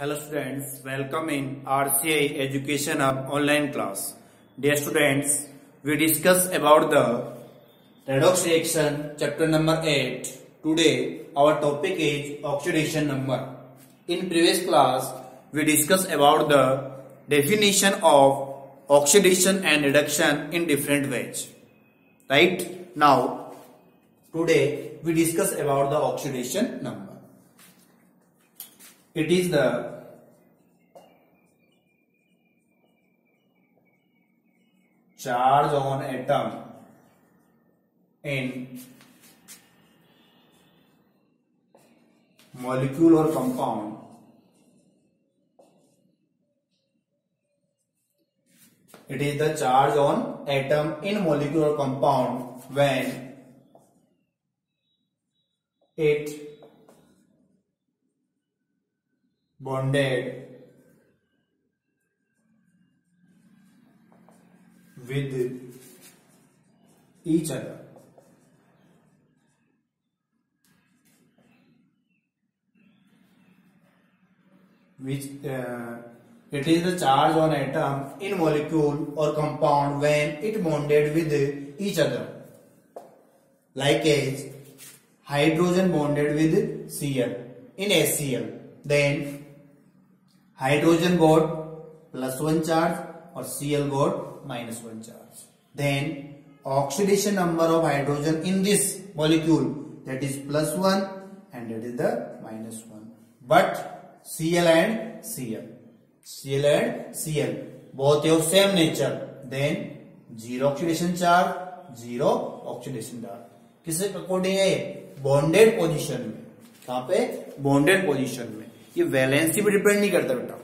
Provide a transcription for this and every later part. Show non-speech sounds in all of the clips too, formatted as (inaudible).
Hello students, welcome in RCI Education of Online Class. Dear students, we discuss about the redox reaction chapter number 8. Today our topic is oxidation number. In previous class, we discuss about the definition of oxidation and reduction in different ways. Right? Now, today we discuss about the oxidation number it is the charge on atom in molecule or compound it is the charge on atom in molecule or compound when it bonded with each other. Which uh, it is the charge on atom in molecule or compound when it bonded with each other. Like as hydrogen bonded with Cl in HCl. Then hydrogen got plus one charge और CL got minus one charge then oxidation number of hydrogen in this molecule that is plus one and that is the minus one but CL and CL CL and CL बहुत ही same nature then zero oxidation charge zero oxidation charge किसे according है bonded position में कहा bonded position में ये valency पे depend नहीं करता बेटा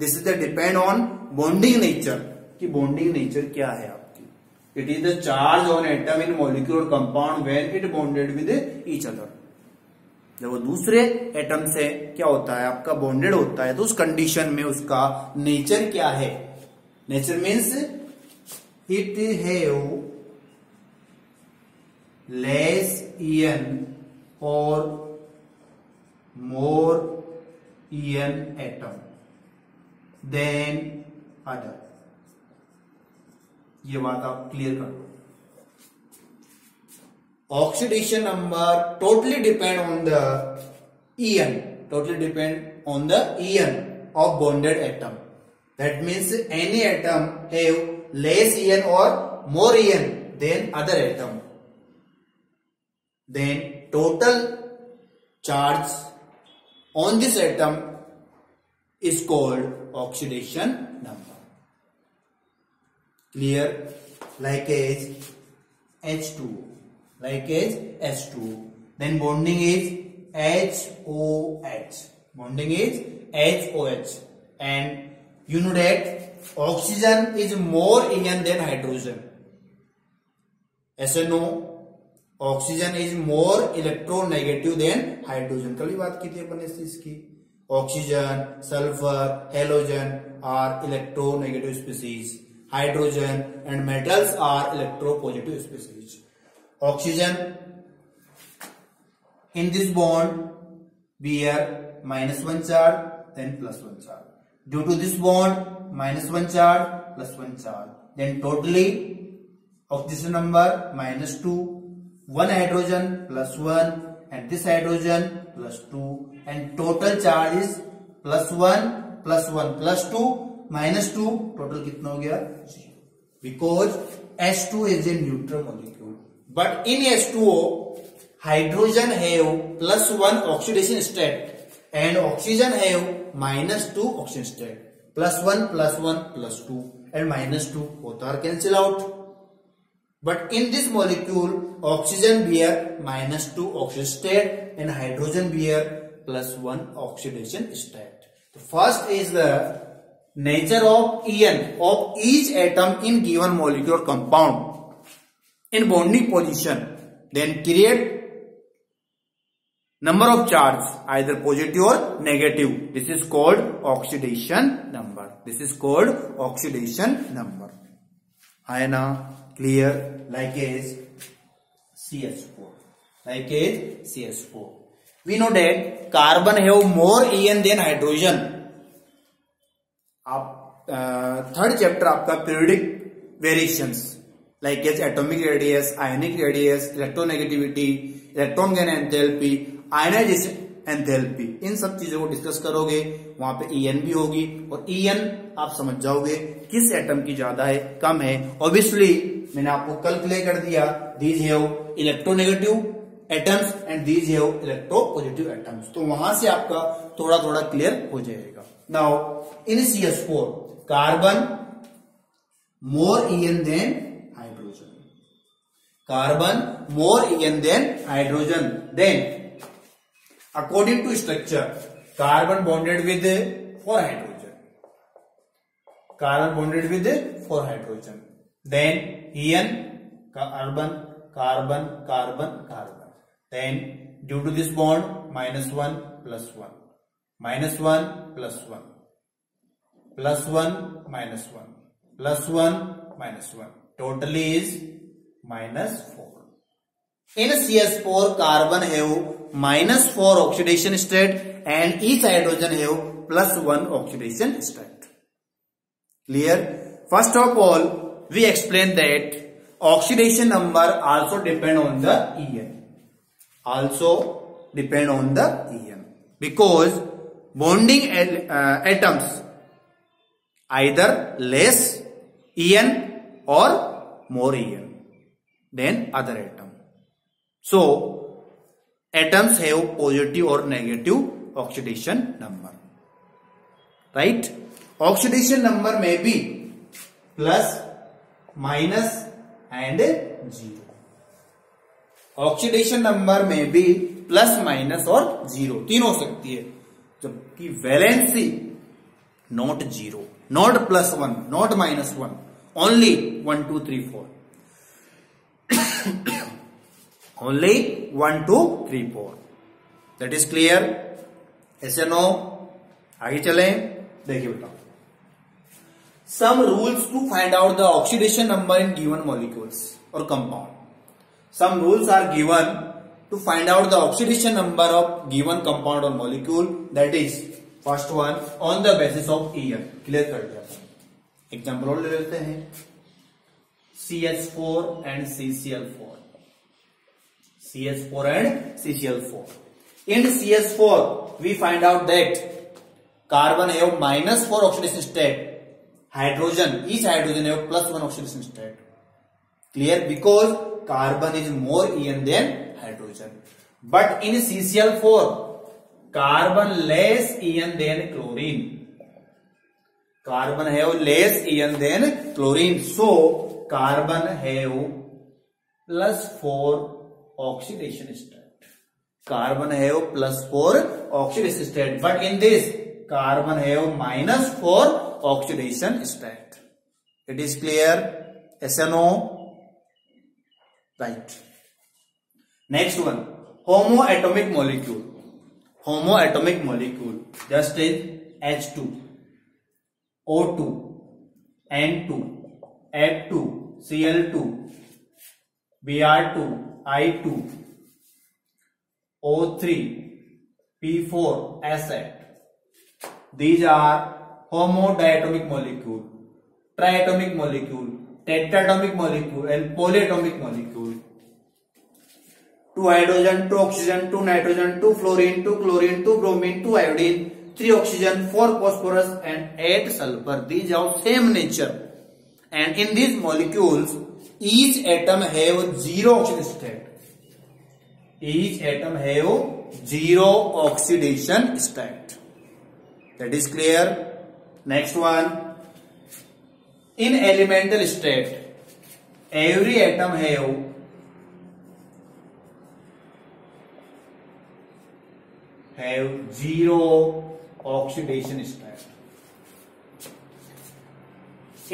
this is the depend on bonding nature कि बॉन्डिंग नेचर क्या है आपकी it is the charge on atom in molecular compound when it bonded with each other जब वो दूसरे एटम से क्या होता है आपका बॉन्डेड होता है तो उस कंडीशन में उसका नेचर क्या है nature means it have less in और more n atom then other ये बात आप क्लियर कर लो oxidation number totally depend on the EN totally depend on the EN of bonded atom that means any atom have less EN और more EN than other atom then total charge on this atom is called oxidation number. Clear? Like as H2, like as H2. Then bonding is HOH. Bonding is HOH. And you know that oxygen is more ion than hydrogen. SNO oxygen is more electronegative than hydrogen कल भी बात की थी अपने की oxygen sulphur halogen are electronegative species hydrogen and metals are electro positive species oxygen in this bond be are minus one चार then plus one चार due to this bond minus one चार प्लस वन चार then totally oxygen number minus two one hydrogen plus one and this hydrogen plus two and total charge is plus one plus one plus two minus two total कितना हो गया because S two is a neutral molecule but in S two O hydrogen है plus one oxidation state and oxygen है minus two oxygen state plus one plus one plus two and minus two होता cancel out But in this molecule, oxygen bear minus 2 oxygen state and hydrogen bear plus 1 oxidation state. The first is the nature of En of each atom in given molecular compound in bonding position. Then create number of charge either positive or negative. This is called oxidation number. This is called oxidation number. Hai na? clear like CH4 like CH4 we know that carbon have more ion e than hydrogen आप third chapter आपका periodic variation like as atomic radius ionic radius electronegativity electron gain enthalpy ionisation enthalpy इन सब चीजों को discuss करोगे वहां पे ईएन e भी होगी और ईएन e आप समझ जाओगे किस एटम की ज्यादा है कम है ऑब्वियसली मैंने आपको कल प्ले कर दिया these have electronegative atoms and these have electro positive atoms तो वहां से आपका थोड़ा थोड़ा क्लियर हो जाएगा now in C S four carbon more EN than hydrogen carbon more EN than hydrogen then according to structure carbon bonded with 4 hydrogen carbon bonded with 4 hydrogen then en carbon carbon carbon carbon then due to this bond minus 1 plus 1 minus 1 plus 1 plus 1 minus 1 plus 1 minus 1 totally is minus 4 in Cs4, carbon have -4 oxidation state and each hydrogen have +1 oxidation state. Clear? First of all, we explain that oxidation number also depend on the En. Also depend on the En, because bonding uh, atoms either less En or more En than other atom. So atoms have positive और negative oxidation number right oxidation number में भी plus minus and zero oxidation number में भी plus minus और zero तीन हो सकती है जबकि valency not zero not plus one not minus one only one two three four only 1 2 3 4 that is clear ऐसे नो आगे चले देखिए बेटा some rules to find out the oxidation number in given molecules और compound some rules are given to find out the oxidation number of given compound और molecule that is first one on the basis of year clear कर दिया example और ले लेते हैं C H four and C C L four CH4 and CCl4. In CH4, we find out that carbon have minus four oxidation state. Hydrogen, each hydrogen have plus one oxidation state. Clear? Because carbon is more ion than hydrogen. But in CCl4, carbon less ion than chlorine. Carbon have less ion than chlorine. So, carbon have plus four oxidation state carbon है वो plus four oxidation state but in this carbon है वो minus four oxidation state it is clear S N O right next one homo atomic molecule homo atomic molecule just is H two O two N two F two C L two B R two I2, O3, P4 acet. These are homodiatomic molecule, triatomic molecule, tetratomic molecule and polyatomic molecule. 2 hydrogen, 2 oxygen, 2 nitrogen, 2 fluorine, 2 chlorine, 2 bromine, 2 iodine, 3 oxygen, 4 phosphorus and 8 sulfur. These are same nature, and in these molecules each atom है वो zero oxidation state each atom है वो zero oxidation state that is clear next one in elemental state every atom है वो have zero oxidation state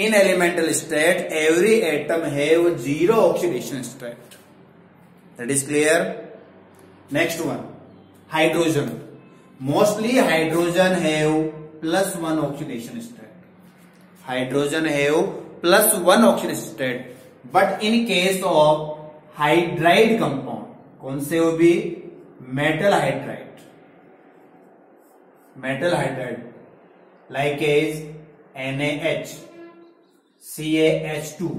in elemental state every atom have zero oxidation state that is clear next one hydrogen mostly hydrogen have plus one oxidation state hydrogen have plus one oxidation state but in case of hydride compound कौन से वो भी metal hydride metal hydride like as H CaH2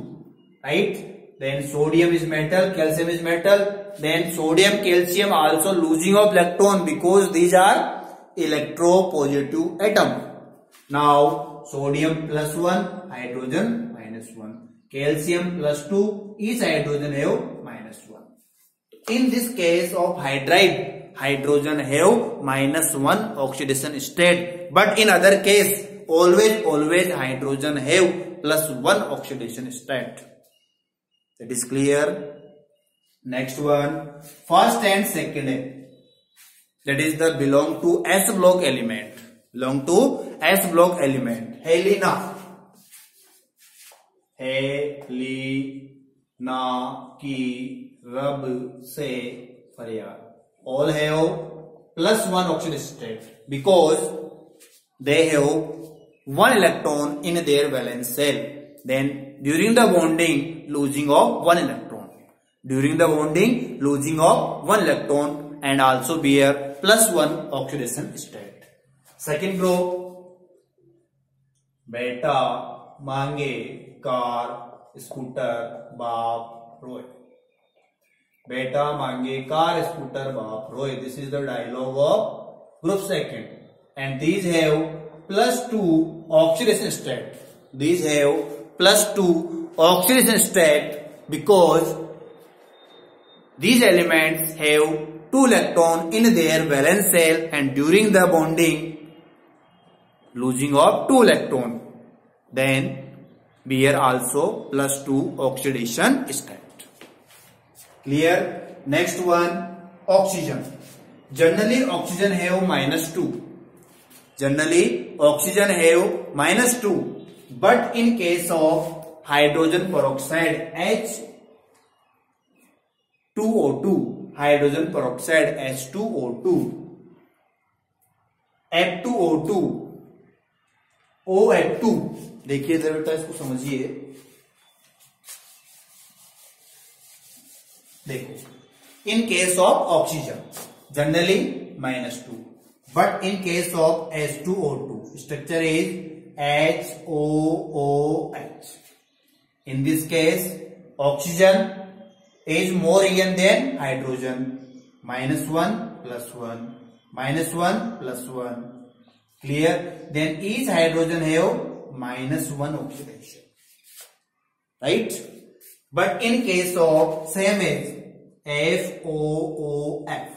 right then sodium is metal calcium is metal then sodium calcium also losing of electron because these are electropositive atom now sodium plus 1 hydrogen minus 1 calcium plus 2 each hydrogen have minus 1 in this case of hydride hydrogen have minus 1 oxidation state but in other case always always hydrogen have plus 1 oxidation state. That is clear. Next one, first and second A. That is the belong to S block element. Belong to S block element. Helena. Helena की रब से फरियाद all have plus one oxide state because they have one electron in their valence shell. Then during the bonding losing of one electron. During the bonding losing of one electron and also bear plus one oxidation state. Second group बेटा मांगे car scooter बाप रोए बेटा मांगे car scooter बाप रोए this is the dialogue of group second and these have plus 2 oxidation state. These have plus 2 oxidation state because these elements have 2 electron in their valence shell and during the bonding losing of 2 electron. Then are also plus 2 oxidation state. Clear? Next one oxygen. Generally oxygen have minus 2. Generally oxygen है minus two but in case of hydrogen peroxide H two O two hydrogen peroxide H two O two H two O two O F two देखिए इधर बेटा इसको समझिए देखो in case of oxygen generally minus two But in case of H2O2, structure is HOOH. In this case, oxygen is more ion than hydrogen. Minus 1 plus 1. Minus 1 plus 1. Clear? Then each hydrogen have minus 1 oxidation. Right? But in case of same as FOOF,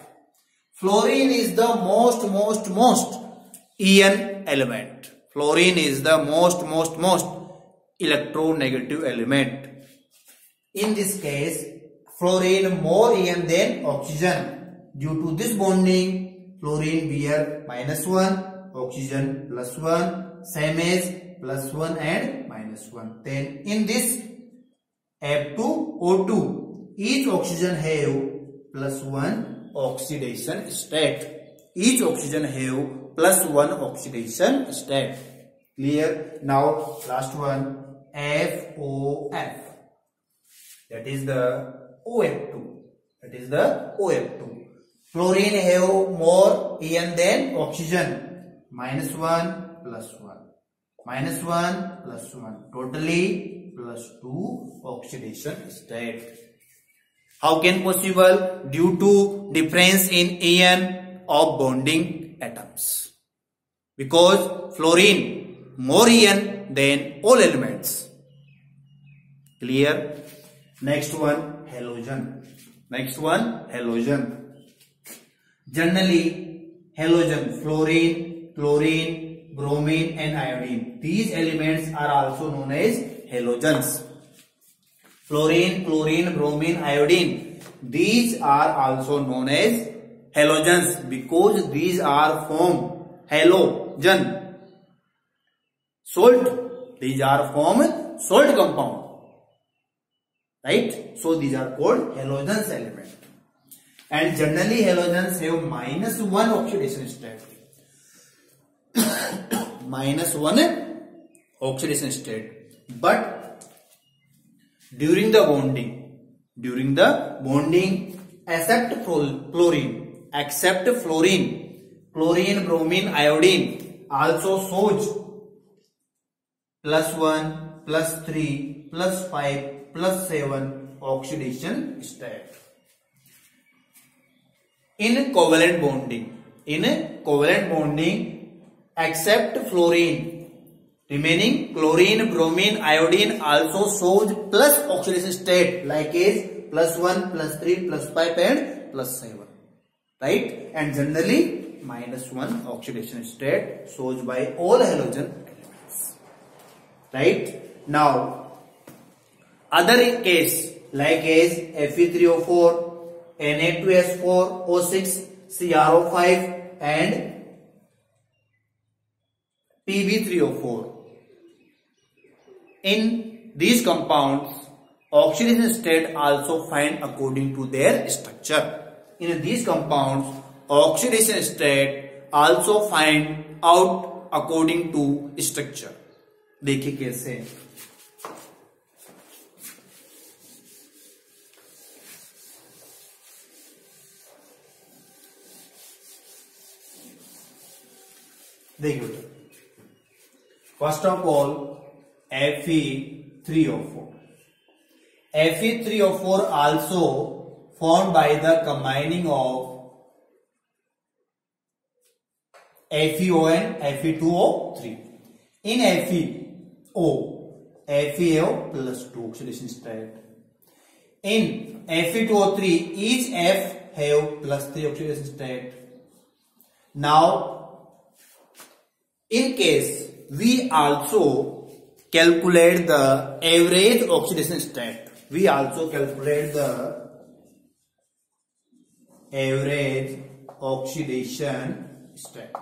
Fluorine is the most, most, most EN element. Fluorine is the most, most, most electronegative element. In this case, fluorine more EN than oxygen. Due to this bonding, fluorine bear minus 1, oxygen plus 1, same as plus 1 and minus 1. Then in this F2O2, each oxygen have plus 1 oxidation state each oxygen have plus one oxidation state clear now last one FOF that is the OF2 that is the OF2 chlorine have more ion than oxygen minus 1 plus 1 minus 1 plus 1 totally plus 2 oxidation state How can possible? Due to difference in AN of bonding atoms. Because fluorine more AN than all elements. Clear? Next one, halogen. Next one, halogen. Generally, halogen, fluorine, chlorine, bromine and iodine. These elements are also known as halogens fluorine, chlorine, bromine, iodine. These are also known as halogens because these are formed halogen. Salt, these are formed salt compound. Right? So these are called halogens element. And generally halogens have minus 1 oxidation state. (coughs) minus 1 oxidation state. But during the bonding during the bonding except fluorine except fluorine chlorine bromine iodine also shows plus 1 plus 3 plus 5 plus 7 oxidation state in covalent bonding in covalent bonding except fluorine Remaining chlorine, bromine, iodine also shows plus oxidation state like is plus 1, plus 3, plus 5 and plus 7. Right? And generally minus 1 oxidation state shows by all halogen elements. Right? Now, other case like is Fe3O4, Na2S4, O6, CrO5 and PB304 in these compounds oxidation state also find according to their structure in these compounds oxidation state also find out according to structure देखिए कैसे देखिए बेटा first of all Fe3O4. Fe3O4 also formed by the combining of FeO and Fe2O3. In FeO, FeO plus 2 oxidation state. In Fe2O3, each F have plus 3 oxidation state. Now, in case we also calculate the average oxidation state. We also calculate the average oxidation state.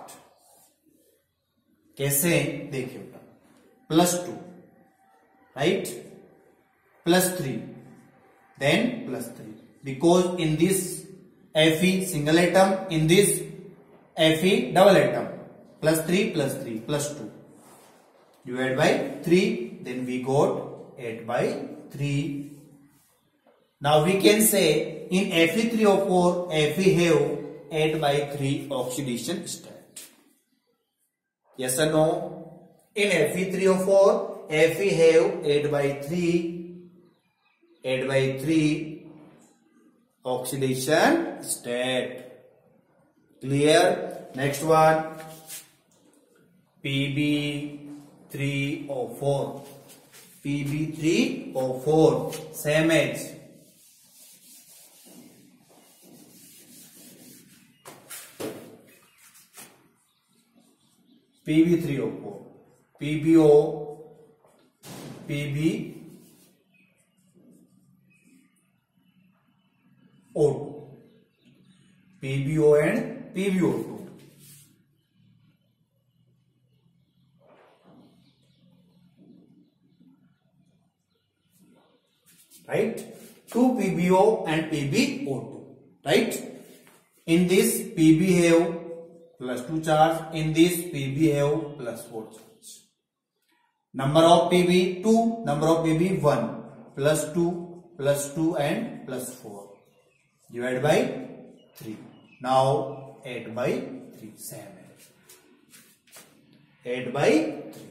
कैसे देखिए बेटा plus two right plus three then plus three because in this F E single atom in this F E double atom plus three plus three plus two divided by 3 then we got 8 by 3 now we can say in Fe3O4 Fe have 8 by 3 oxidation state yes or no in Fe3O4 Fe have 8 by 3 8 by 3 oxidation state clear next one pb three O four P B three O four same H P B three O four P B O P B O two P B O and P B O two right 2 pbo and pbo2 right in this pb have plus 2 charge in this pb have plus 4 charge number of pb 2 number of pb 1 plus 2 plus 2 and plus 4 divided by 3 now 8 by 3 same 8 by 3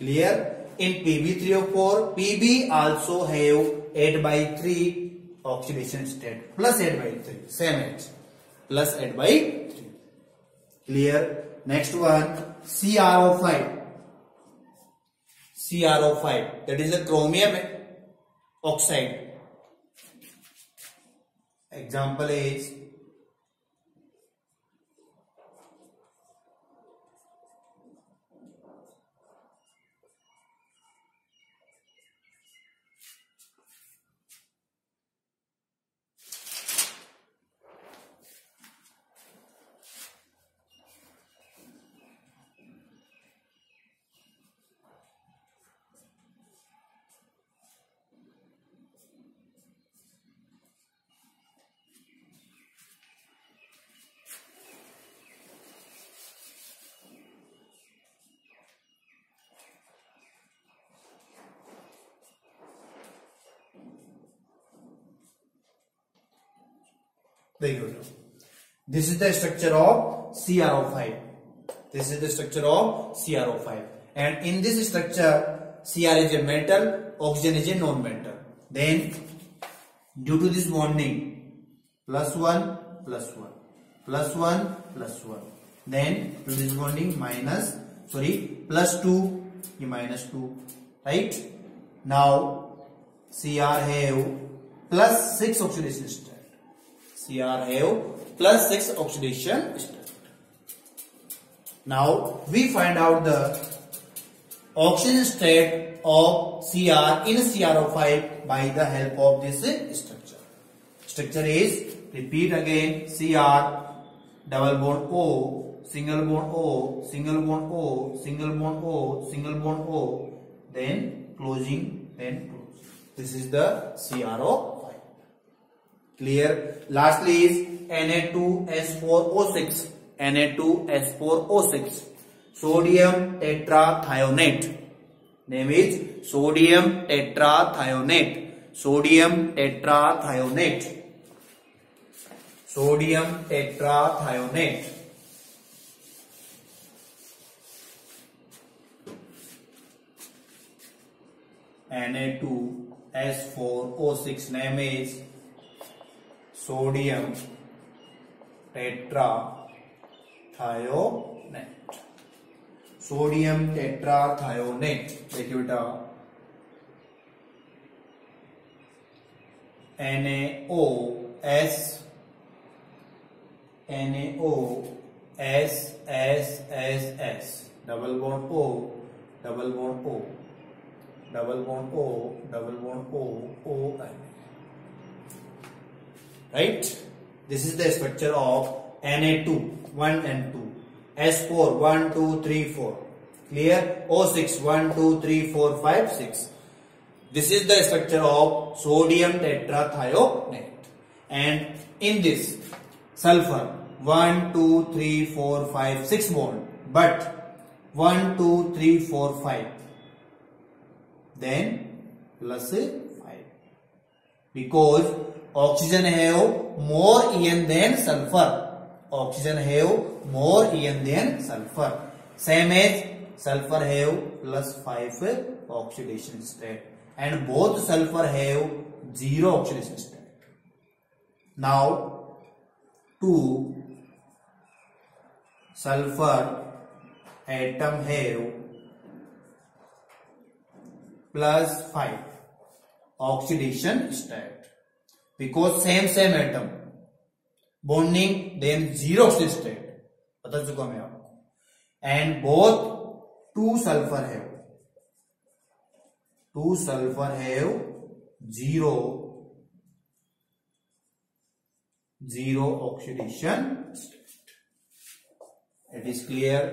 clear in Pb3O4, Pb also have 8 by 3 oxidation state plus 8 by 3, same 8, plus 8 by 3. Clear? Next one, CrO5. CrO5, that is the chromium oxide. Example is the ureter. This is the structure of CRO5. This is the structure of CRO5. And in this structure, Cr is a metal, oxygen is a non-metal. Then, due to this bonding, plus 1, plus 1, plus 1, plus 1. Then, to this bonding, minus, sorry, plus 2, minus 2, right? Now, Cr have plus 6 oxidation strength. C R have plus 6 oxidation state. Now we find out the oxygen state of Cr in CrO5 by the help of this structure. Structure is repeat again Cr double bond O single bond O single bond O single bond O single bond O then closing then close. This is the CrO Clear? Lastly is Na2S4O6. Na2S4O6. Sodium tetrathionate. Name is sodium tetrathionate. Sodium tetrathionate. Sodium tetrathionate. Na2S4O6 name is sodium tetrathionate sodium tetrathionate देखिए बेटा NaO S NaO S S S S double bond O double bond O double bond O double bond O O N right? This is the structure of Na2, 1 and 2. S4, 1, 2, 3, 4. Clear? O6, 1, 2, 3, 4, 5, 6. This is the structure of sodium tetrathionate. And in this, sulfur, 1, 2, 3, 4, 5, 6 bond. But 1, 2, 3, 4, 5. Then plus 5. Because Oxygen have more ion than sulfur. Oxygen have more ion than sulfur. Same as sulfur have +5 oxidation state, and both sulfur have 0 oxidation state. Now, two sulfur atom have +5 oxidation state. Because same same atom bonding then zero बता चुका मैं आपको and both two sulphur have two sulphur have zero zero oxidation it is clear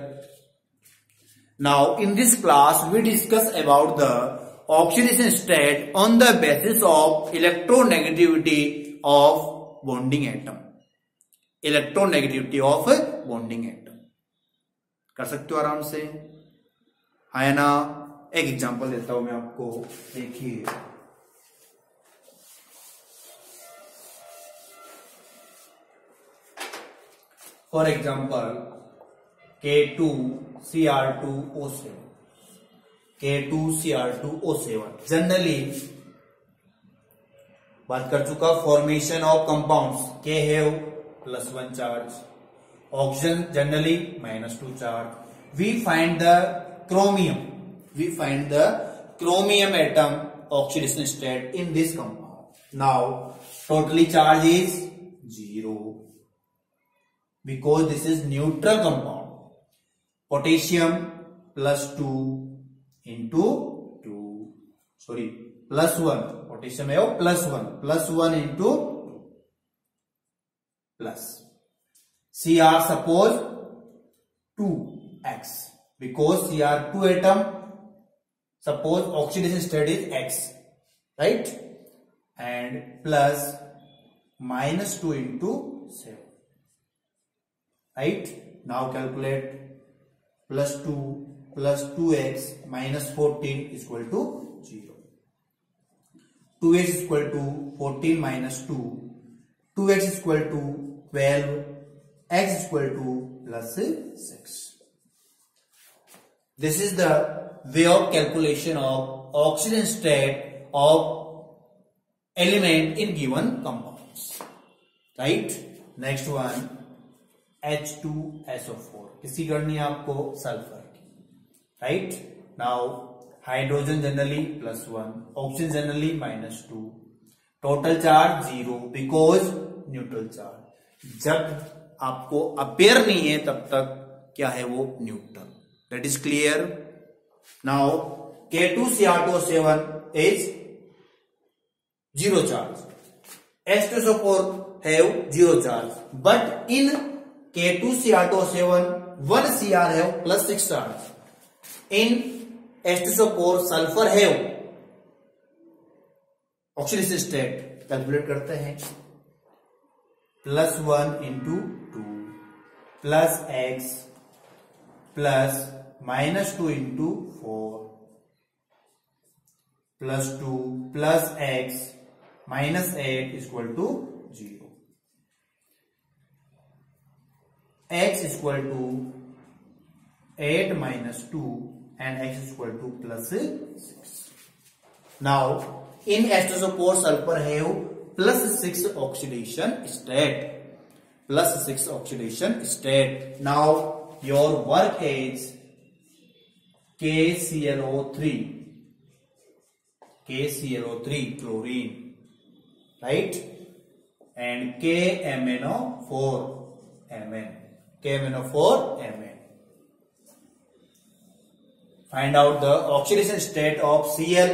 now in this class we discuss about the oxidation state on the basis of electronegativity of bonding atom electronegativity of bonding atom कर सकते हो आराम से है हाँ ना एक example देता हूं मैं आपको देखिए for example K two C R two O seven two two O seven generally बात कर चुका formation of compound K have plus one charge oxygen generally minus two charge we find the chromium we find the chromium atom oxidation state in this compound now totally charge is zero because this is neutral compound potassium plus two into 2. Sorry, plus 1. Potassium ion plus 1. Plus 1 into 2. Plus. Cr suppose 2x because Cr 2 atom suppose oxidation state is x right and plus minus 2 into 7 right now calculate plus 2 plus 2x minus 14 is equal to 0 2x is equal to 14 minus 2 2x is equal to 12 x is equal to plus 6 This is the way of calculation of oxygen state of element in given compounds. Right? Next one H2SO4. किसी करनी है आपको sulphur right now hydrogen generally plus 1 oxygen generally minus 2 total charge 0 because neutral charge जब आपको appear नहीं है तब तक क्या है वो neutral that is clear now K two C R two seven is zero charge S two so four have zero charge but in K two C R two seven one C R have plus six charge in H2SO4 sulphur है oxidation state calculate करते हैं plus one into two plus X plus minus two into four plus two plus X minus eight equal to zero X equal to eight minus two and x is equal to plus 6. Now, in HSO4 sulfur have plus 6 oxidation state. Plus 6 oxidation state. Now, your work is KClO3. KClO3 chlorine. Right? And KMNO4 MN. KMNO4 MN. Find out the oxidation state of Cl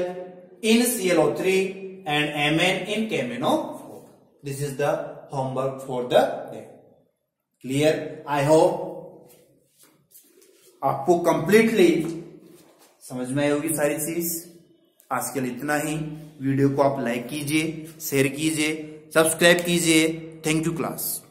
in ClO3 and Mn in KMnO4. This is the homework for the day. Clear? I hope आपको completely समझ में आई होगी सारी चीज आज के लिए इतना ही वीडियो को आप लाइक कीजिए शेयर कीजिए सब्सक्राइब कीजिए थैंक यू क्लास